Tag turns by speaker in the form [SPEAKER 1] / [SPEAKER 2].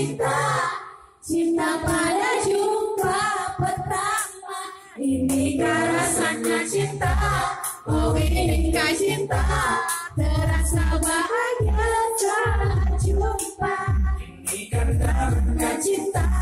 [SPEAKER 1] cinta Cinta pada jumpa pertama. Inikah rasanya cinta Oh inikah cinta. Terasa bahagia saat jumpa.
[SPEAKER 2] Ini kan karena
[SPEAKER 1] cinta cinta.